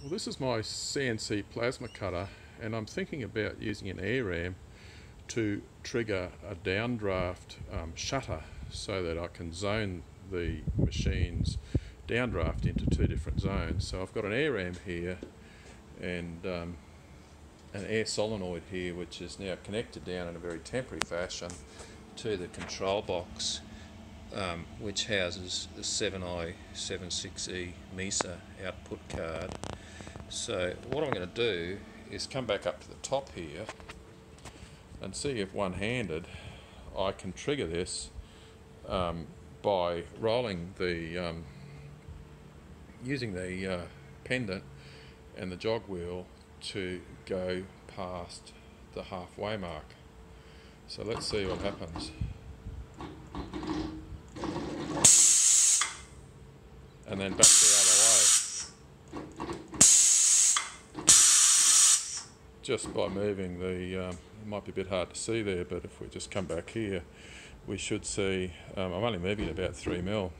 Well, this is my CNC plasma cutter, and I'm thinking about using an air ram to trigger a downdraft um, shutter so that I can zone the machine's downdraft into two different zones. So I've got an air ram here and um, an air solenoid here, which is now connected down in a very temporary fashion to the control box um, which houses the 7i76E MESA output card. So what I'm going to do is come back up to the top here and see if one-handed I can trigger this um, by rolling the um, using the uh, pendant and the jog wheel to go past the halfway mark. So let's see what happens. and then back Just by moving the, um, it might be a bit hard to see there, but if we just come back here, we should see, um, I'm only moving about 3 mil.